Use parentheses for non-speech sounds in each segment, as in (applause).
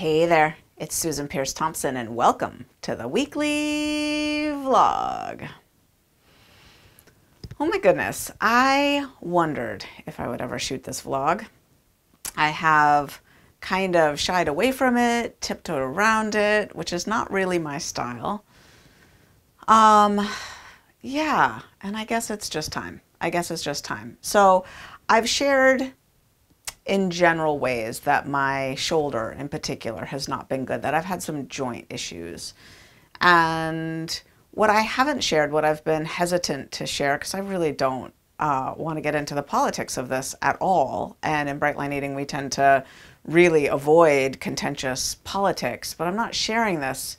Hey there, it's Susan Peirce Thompson, and welcome to the weekly vlog. Oh my goodness, I wondered if I would ever shoot this vlog. I have kind of shied away from it, tiptoed around it, which is not really my style. Um, yeah, and I guess it's just time. I guess it's just time. So I've shared in general ways that my shoulder in particular has not been good, that I've had some joint issues. And what I haven't shared, what I've been hesitant to share, because I really don't uh, want to get into the politics of this at all. And in Bright Line Eating, we tend to really avoid contentious politics, but I'm not sharing this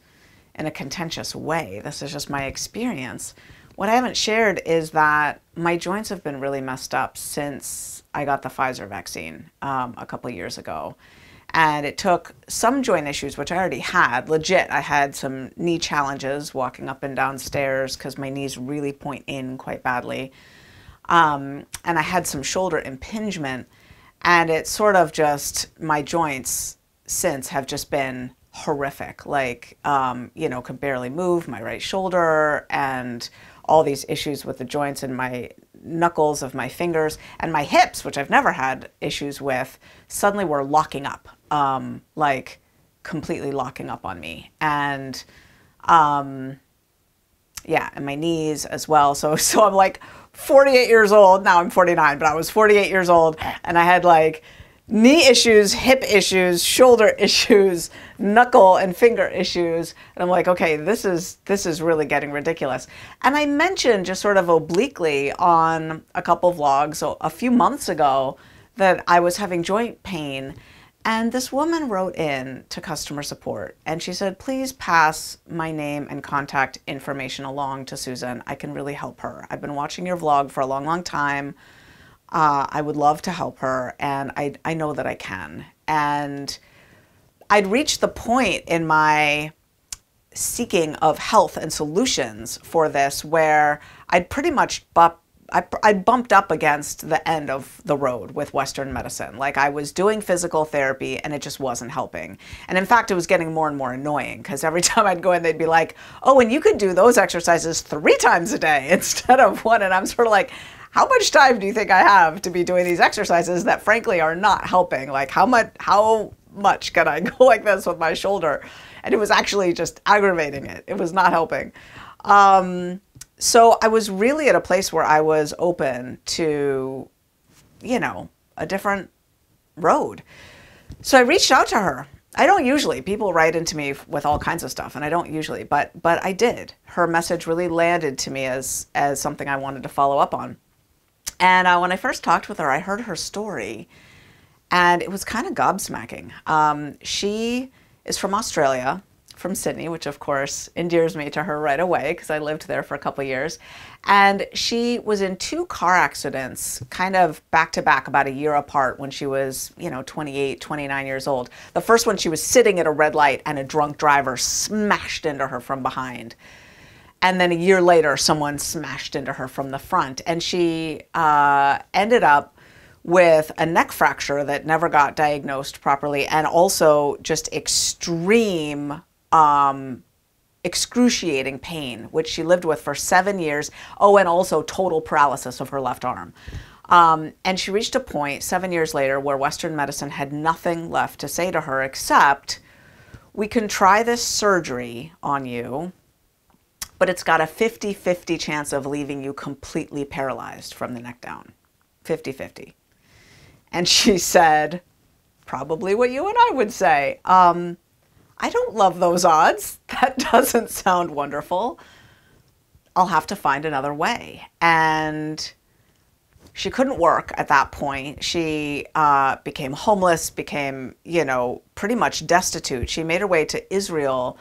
in a contentious way. This is just my experience. What I haven't shared is that my joints have been really messed up since I got the Pfizer vaccine um, a couple years ago. And it took some joint issues, which I already had, legit. I had some knee challenges walking up and down stairs because my knees really point in quite badly. Um, and I had some shoulder impingement. And it's sort of just my joints since have just been horrific. Like, um, you know, could barely move my right shoulder and all these issues with the joints in my knuckles of my fingers and my hips, which I've never had issues with, suddenly were locking up, um, like completely locking up on me. And um, yeah, and my knees as well. So, (laughs) so I'm like 48 years old. Now I'm 49, but I was 48 years old and I had like knee issues, hip issues, shoulder (laughs) issues, knuckle and finger issues. And I'm like, okay, this is this is really getting ridiculous. And I mentioned just sort of obliquely on a couple vlogs a few months ago that I was having joint pain. And this woman wrote in to customer support and she said, please pass my name and contact information along to Susan. I can really help her. I've been watching your vlog for a long, long time. Uh, I would love to help her, and I, I know that I can. And I'd reached the point in my seeking of health and solutions for this where I'd pretty much I, I bumped up against the end of the road with Western medicine. Like I was doing physical therapy and it just wasn't helping. And in fact, it was getting more and more annoying because every (laughs) time I'd go in, they'd be like, oh, and you could do those exercises three times a day (laughs) instead of one. And I'm sort of like, how much time do you think I have to be doing these exercises that frankly are not helping? Like how much how much can I (laughs) go like this with my shoulder? And it was actually just aggravating it. It was not helping. Um, so I was really at a place where I was open to, you know, a different road. So I reached out to her. I don't usually. People write into me with all kinds of stuff, and I don't usually, but but I did. Her message really landed to me as as something I wanted to follow up on. And uh, when I first talked with her, I heard her story, and it was kind of gobsmacking. Um, she is from Australia, from Sydney, which of course endears me to her right away because I lived there for a couple years. And she was in two car accidents, kind of back to back, about a year apart when she was, you know, 28, 29 years old. The first one, she was sitting at a red light and a drunk driver smashed into her from behind and then a year later, someone smashed into her from the front, and she uh, ended up with a neck fracture that never got diagnosed properly, and also just extreme, um, excruciating pain, which she lived with for seven years. Oh, and also total paralysis of her left arm. Um, and she reached a point seven years later where Western medicine had nothing left to say to her except, we can try this surgery on you but it's got a 50 50 chance of leaving you completely paralyzed from the neck down. 50 50. And (laughs) she said, probably what you and I would say. Um, I don't love those odds. (laughs) That doesn't sound wonderful. I'll have to find another way. And she couldn't work at that point. She uh, became homeless, became, you know, pretty much destitute. She made her way to Israel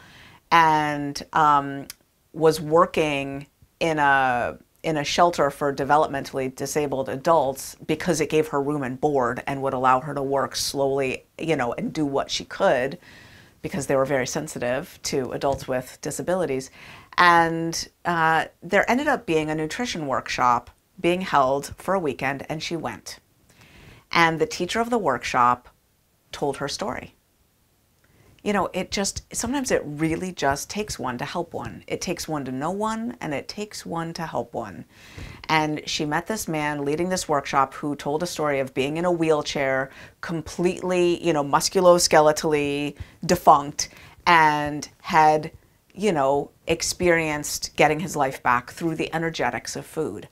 and um, was working in a in a shelter for developmentally disabled adults because it gave her room and board and would allow her to work slowly, you know, and do what she could because they were very sensitive to adults with disabilities. And uh, there ended up being a nutrition workshop being held for a weekend, and she went. And the teacher of the workshop told her story. You know, it just sometimes it really just takes one to help one. It takes one to know one, and it takes one to help one. And she met this man leading this workshop who told a story of being in a wheelchair, completely, you know, musculoskeletally defunct, and had, you know, experienced getting his life back through the energetics of food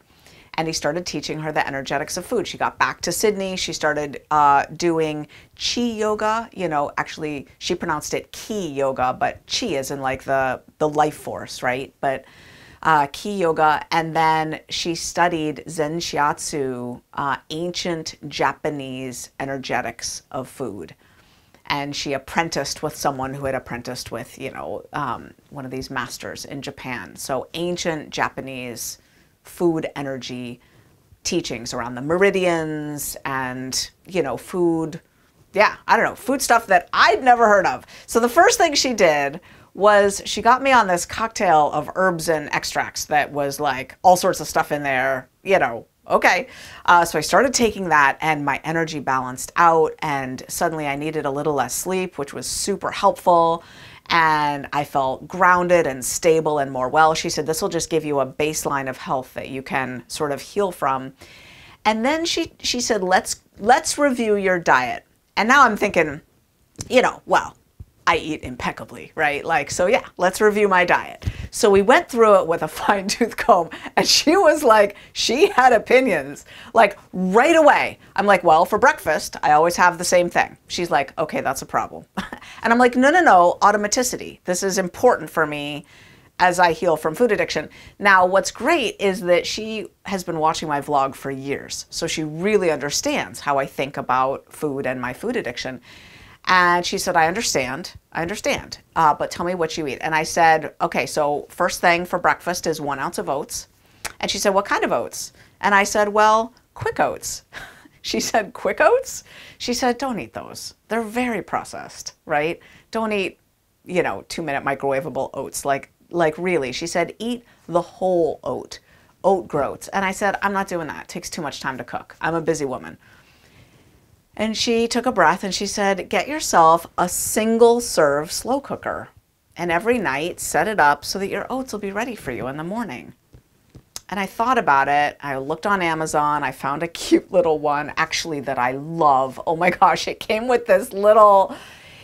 and he started teaching her the energetics of food. She got back to Sydney. She started uh, doing chi yoga. You know, actually, she pronounced it ki yoga, but chi is in like the the life force, right? But uh, ki yoga, and then she studied Zen Shiatsu, uh, ancient Japanese energetics of food. And she apprenticed with someone who had apprenticed with, you know, um, one of these masters in Japan. So ancient Japanese food energy teachings around the meridians and, you know, food. Yeah, I don't know, food stuff that I'd never heard of. So the first thing she did was she got me on this cocktail of herbs and extracts that was like all sorts of stuff in there, you know, okay. Uh, so I started taking that and my energy balanced out and suddenly I needed a little less sleep, which was super helpful and I felt grounded and stable and more well. She said, This will just give you a baseline of health that you can sort of heal from. And then she, she said, let's, let's review your diet. And now I'm thinking, you know, well, I eat impeccably, right? Like, so yeah, let's review my diet. So we went through it with a (laughs) fine tooth comb, and she was like, she had opinions, like right away. I'm like, well, for breakfast, I always have the same thing. She's like, okay, that's a problem. (laughs) and I'm like, no, no, no, automaticity. This is important for me as I heal from food addiction. Now, what's great is that she has been watching my vlog for years. So she really understands how I think about food and my food addiction. And she said, I understand. I understand. Uh, but tell me what you eat. And I said, okay, so first thing for breakfast is one ounce of oats. And she said, what kind of oats? And I said, well, quick oats. (laughs) she said, quick oats? She said, don't eat those. They're very processed, right? Don't eat, you know, two minute microwavable oats. Like, like really. She said, eat the whole oat, oat groats. And I said, I'm not doing that. It takes too much time to cook. I'm a busy woman. And she took a breath and she said, Get yourself a single serve slow cooker. And every night set it up so that your oats will be ready for you in the morning. And I thought about it. I looked on Amazon. I found a (laughs) cute little one, actually, that I love. Oh my gosh, it came with this little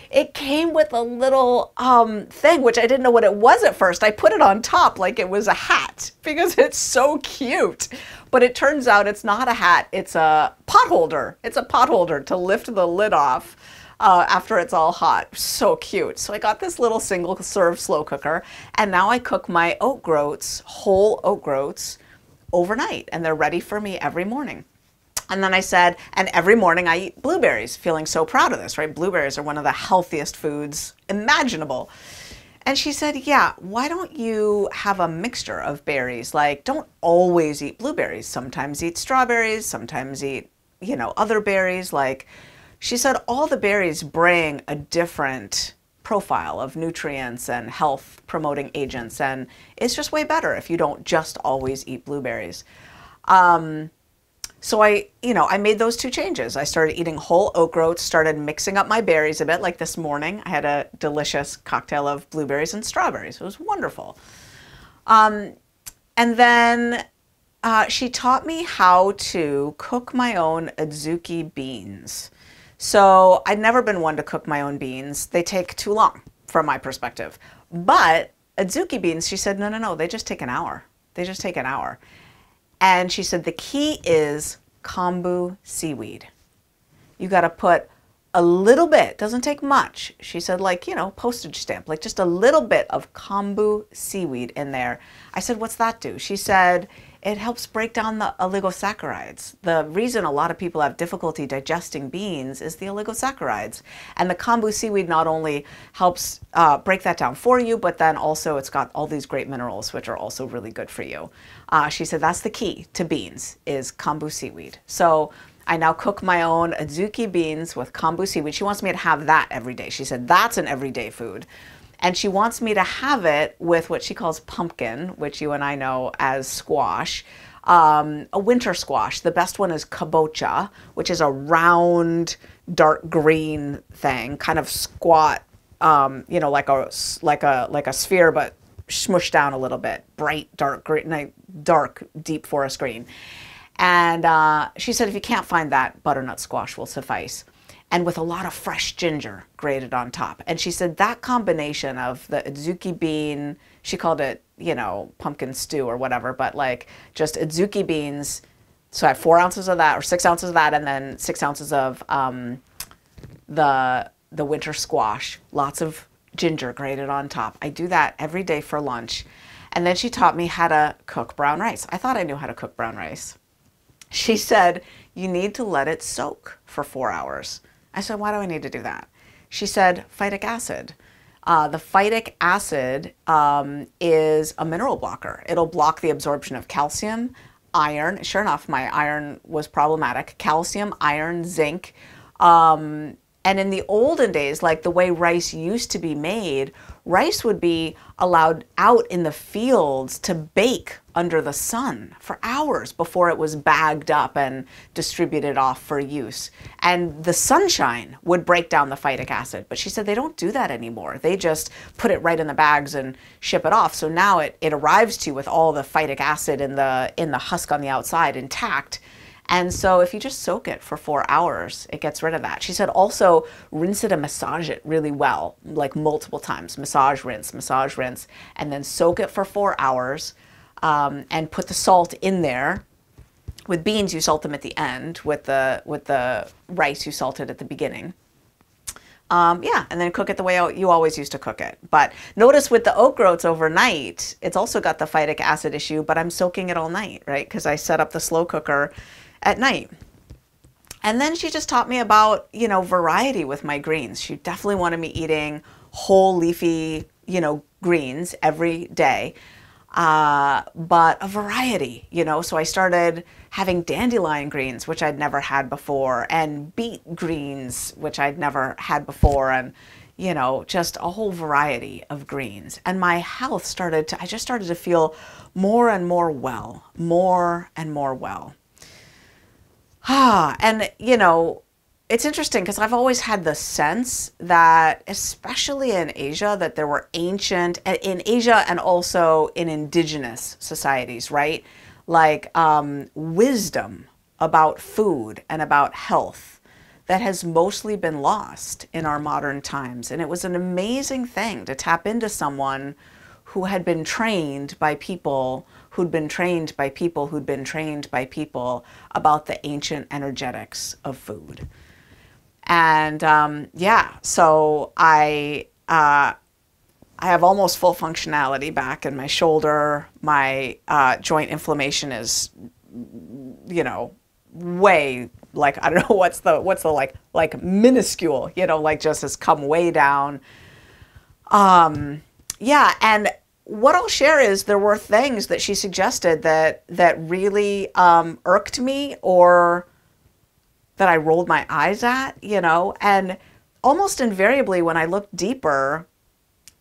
it came with a little um, thing, which I didn't know what it was at first. I put it on top like it was a hat (laughs) because it's so cute. But it turns out it's not a hat, it's a pot holder. It's a pot holder to lift the lid off. Uh, after it's all hot. So cute. So I got this little single serve slow cooker and now I cook my oat groats, whole oat groats, overnight and they're ready for me every morning. And then I said, and every morning I eat blueberries, feeling so proud of this, right? Blueberries are one of the healthiest foods imaginable. And she said, yeah, why don't you have a mixture of berries? Like, don't always eat blueberries. Sometimes eat strawberries, sometimes eat, you know, other berries. Like, she said, all the berries bring a different profile of nutrients and health promoting agents. And it's just way better if you don't just always eat blueberries. Um, so I, you know, I made those two changes. I started eating whole oat groats, started mixing up my berries a bit. Like this morning, I had a delicious cocktail of blueberries and strawberries. It was wonderful. Um, and then uh, she taught me how to cook my own adzuki beans. So I'd never been one to cook my own beans. They take too long from my perspective. But adzuki beans, she said, no, no, no, they just take an hour. They just take an hour. And she said the key is kombu seaweed. You got to put a little bit, doesn't take much. She said like, you know, postage stamp, like just a little bit of kombu seaweed in there. I said, what's that do? She said, it helps break down the oligosaccharides. The reason a lot of people have difficulty digesting beans is the oligosaccharides. And the kombu seaweed not only helps uh, break that down for you, but then also it's got all these great minerals, which are also really good for you. Uh, she said that's the key to beans is kombu seaweed. So I now cook my own adzuki beans with kombu seaweed. She wants me to have that every day. She said that's an everyday food. And she wants me to have it with what she calls pumpkin, which you and I know as squash. Um, a winter squash. The best one is kabocha, which is a round, dark green thing, kind of squat um, you know, like a like a like a sphere, but smushed down a little bit, bright, dark green, dark, deep forest green. And uh, she said, if you can't find that, butternut squash will suffice. And with a lot of fresh ginger grated on top. And she said that combination of the adzuki bean, she called it, you know, pumpkin stew or whatever, but like just adzuki beans. So I have four ounces of that or six ounces of that, and then six ounces of um, the the winter squash. Lots of ginger grated on top. I do that every day for lunch. And then she taught me how to cook brown rice. I thought I knew how to cook brown rice. She said, You need to let it soak for four hours. I said, Why do I need to do that? She said, Phytic acid. Uh, the phytic acid um, is a mineral blocker. It'll block the absorption of calcium, iron. Sure enough, my iron was problematic. Calcium, iron, zinc. Um, and in the olden days, like the way rice used to be made, rice would be allowed out in the fields to bake under the sun for hours before it was bagged up and distributed off for use. And the sunshine would break down the phytic acid. But she said they don't do that anymore. They just put it right in the bags and ship it off. So now it, it arrives to you with all the phytic acid in the in the husk on the outside intact and so if you just soak it for four hours, it gets rid of that. She said also rinse it and massage it really well, like multiple times. Massage, rinse, massage, rinse, and then soak it for four hours um, and put the salt in there. With beans, you salt them at the end. With the, with the rice, you salt it at the beginning. Um, yeah, and then cook it the way you always used to cook it. But notice with the oat groats overnight, it's also got the phytic acid issue, but I'm soaking it all night, right? Because I set up the slow cooker at night. And then she just taught me about, you know, variety with my greens. She definitely wanted me eating whole leafy, you know, greens every day. Uh, but a variety, you know. So I started having dandelion greens, which I'd never had before, and beet greens, which I'd never had before, and you know, just a whole variety of greens. And my health started to, I just started to feel more and more well, more and more well. Ah, and you know, it's interesting because I've always had the sense that, especially in Asia, that there were ancient, in Asia and also in indigenous societies, right? Like um, wisdom about food and about health that has mostly been lost in our modern times. And it was an amazing thing to tap into someone who had been trained by people who'd been trained by people who'd been trained by people about the ancient energetics of food. And um, yeah, so I uh, I have almost full functionality back in my shoulder. My uh, joint inflammation is, you know, way like I don't know (laughs) what's the what's the like like minuscule, you know, like just has come way down. Um, yeah, and what I'll share is there were things that she suggested that that really um, irked me or that I rolled my eyes at, you know, and almost invariably when I looked deeper,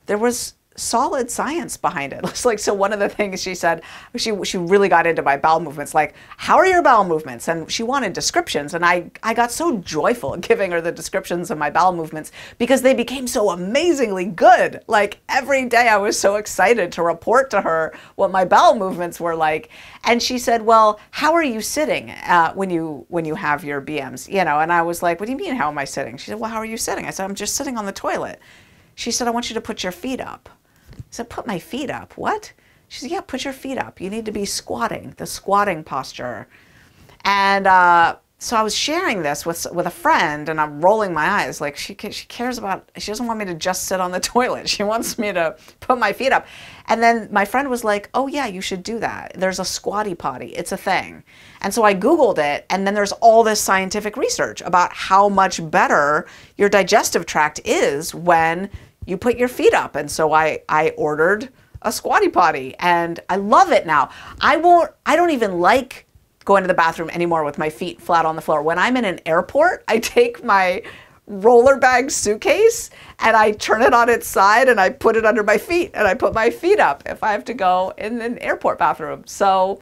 there was solid science behind it. (laughs) It's like so one of the things she said, she she really got into my bowel movements, like, how are your bowel movements? And she wanted descriptions. And I, I got so joyful giving her the descriptions of my bowel movements because they became so amazingly good. Like every day I was so excited to report to her what my bowel movements were like. And she said, Well, how are you sitting uh, when you when you have your BMs? You know, and I was like, What do you mean how am I sitting? She said, Well, how are you sitting? I said, I'm just sitting on the toilet. She said, I want you to put your feet up. I said, put my feet up. What? She said, yeah, put your feet up. You need to be squatting, the squatting posture. And uh, so I was sharing this with with a friend, and I'm rolling my eyes. Like she she cares about. She doesn't want me to just sit on the (laughs) toilet. She wants me to put my feet up. And then my friend was like, "Oh yeah, you should do that. There's a squatty potty. It's a thing." And so I googled it, and then there's all this scientific research about how much better your digestive tract is when you put your feet up. And so I, I ordered a squatty potty and I love it now. I won't, I don't even like going to the bathroom anymore with my feet flat on the floor. When I'm in an airport, I take my roller bag suitcase and I turn it on its side and I put it under my feet and I put my feet up if I have to go in an airport bathroom. So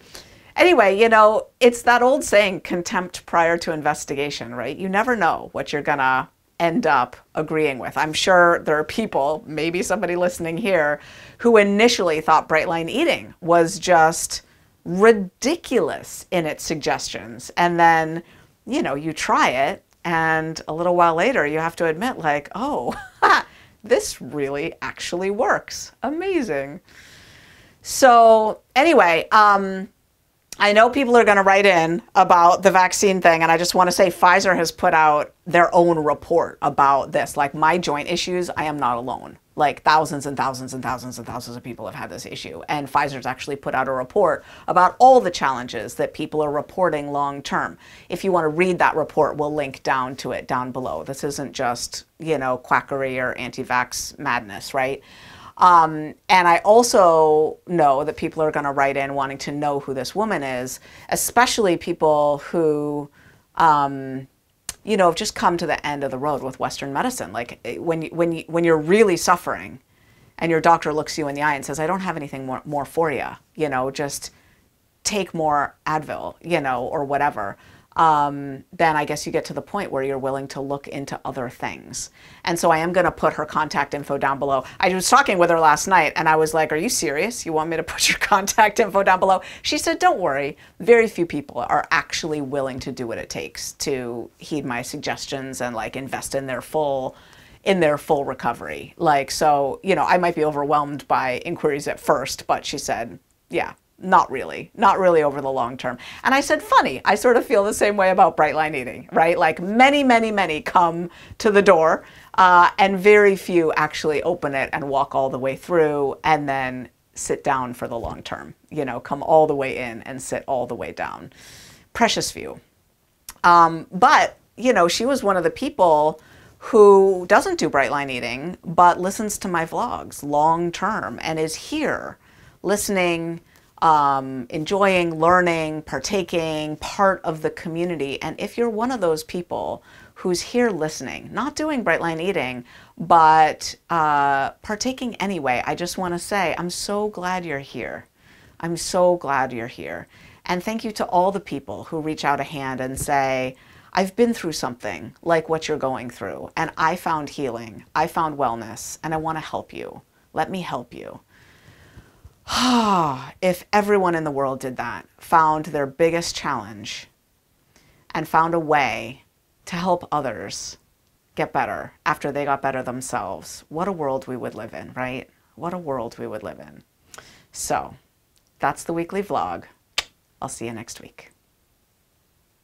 anyway, you know, it's that old saying contempt prior to investigation, right? You never know what you're gonna end up agreeing with. I'm sure there are people, maybe somebody listening here, who initially thought bright line eating was just ridiculous in its suggestions. And then, you know, you try it, and a little while later, you have to admit, like, oh, (laughs) this really actually works. Amazing. So, anyway, um, I know people are going to write in about the vaccine thing, and I just want to say Pfizer has put out their own report about this. Like my joint issues, I am not alone. Like thousands and thousands and thousands and thousands of people have had this issue. And Pfizer's actually put out a report about all the challenges that people are reporting long term. If you want to read that report, we'll link down to it down below. This isn't just, you know, quackery or anti vax madness, right? Um, and I also know that people are going to write in wanting to know who this woman is, especially people who, um, you know, have just come to the end of the road with Western medicine. Like eh, when you, when you, when you're really suffering, and your doctor looks you in the eye and says, "I don't have anything more, more for you," you know, just take more Advil, you know, or whatever um, then I guess you get to the point where you're willing to look into other things. And so I am going to put her contact info down below. I was talking with her last night and I was like, Are you serious? You want me to (laughs) put your contact info down below? She said, Don't worry. Very few people are actually willing to do what it takes to heed my suggestions and like invest in their full in their full recovery. Like, so, you know, I might be overwhelmed by inquiries at first, but she said, yeah, not really, not really over the long term. And I said, funny, I sort of feel the same way about bright line eating, right? Like many, many, many come to the door uh, and very few actually open it and walk all the way through and then sit down for the long term, you know, come all the way in and sit all the way down. Precious few. Um, but, you know, she was one of the people who doesn't do bright line eating, but listens to my vlogs long term and is here listening um, enjoying, learning, partaking, part of the community. And if you're one of those people who's here listening, not doing bright line eating, but uh, partaking anyway, I just want to say I'm so glad you're here. I'm so glad you're here. And thank you to all the people who reach out a hand and say, I've been through something like what you're going through, and I found healing, I found wellness, and I want to help you. Let me help you. (sighs) if everyone in the world did that, found their biggest challenge and found a way to help others get better after they got better themselves, what a world we would live in, right? What a world we would live in. So that's the weekly vlog. I'll see you next week.